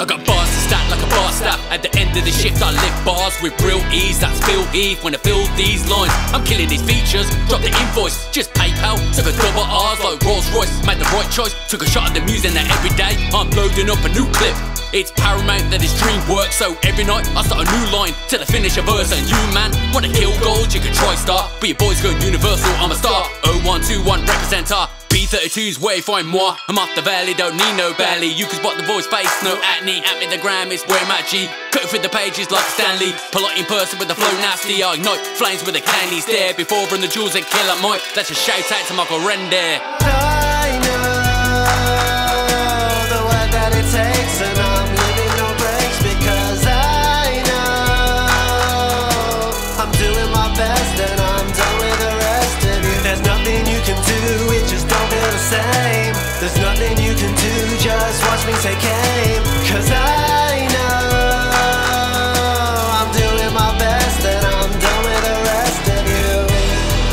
I got bars to stack like a bar staff. At the end of the shift, I lift bars with real ease. That's Phil Eve when I fill these lines. I'm killing these features. Drop the invoice, just PayPal. Took a double R's like Rolls Royce. Made the right choice. Took a shot at the music that every day I'm loading up a new clip. It's paramount that this dream works, so every night I start a new line till I finish a verse. And you, man, wanna kill gold? You can try star, but your boy's going universal. I'm a star. 0121 representer. B32's way find moi. I'm off the valley, don't need no belly. You can spot the voice face, no acne. At me the gram, where my G. Cutting through the pages like Stanley. Polite in person with the flow nasty. I ignite flames with a candy stare. Before run the jewels and Killer Mike. That's a shout out to Michael Render. I watch me take aim. Cause I know I'm doing my best and I'm done with the rest of you.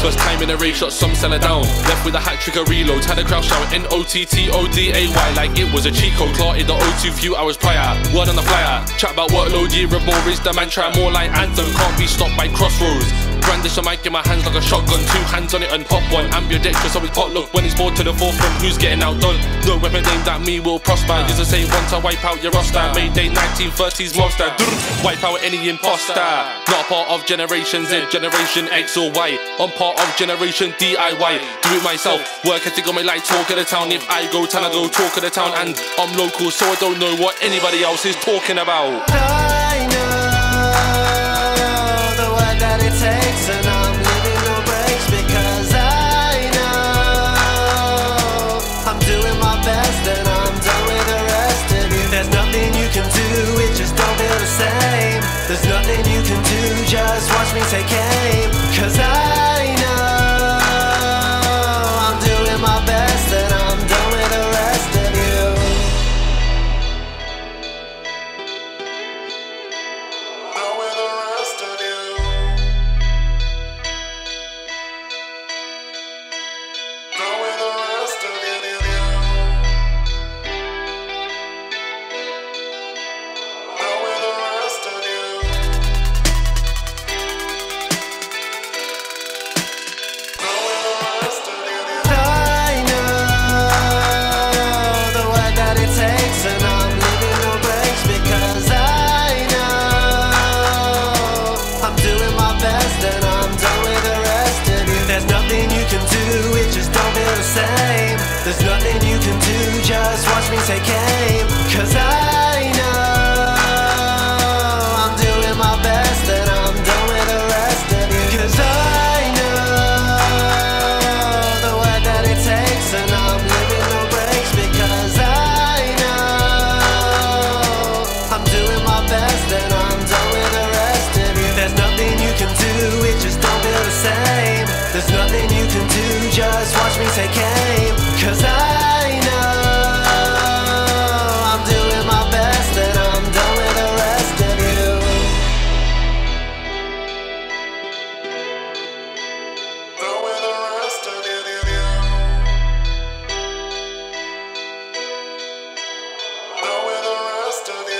First time in a race shot, some sell it down. Left with a hat trick of reloads. Had a crowd shout N O T T O D A Y like it was a cheat code. Clarted the O2 few hours prior. Word on the flyer. Chat about workload, year of more is the man try more like anthem. Can't be stopped by crossroads. Brandish a mic in my hands like a shotgun. Two hands on it and pop one. Ambidextrous, always pot look when it's more to the forefront. Who's getting outdone? No weapon aimed at me will prosper. Is the same one to wipe out your roster. Mayday 1930s monster. Wipe out any imposter. Not a part of Generation Z, Generation X or Y. I'm part of Generation DIY. Do it myself. Work ethic on my light talk of the town. If I go town, I go talk of the town. And I'm local, so I don't know what anybody else is talking about. I it takes, and I'm living no breaks because I know I'm doing my best and I'm done with the rest of you. There's nothing you can do, it just don't feel the same. There's nothing you can do, just watch me take aim. Cause I same. There's nothing you can do, just watch me take aim. Cause I just watch me take aim. Cause I know I'm doing my best And I'm done with the rest of you. Done with the rest of you Done with the rest of you.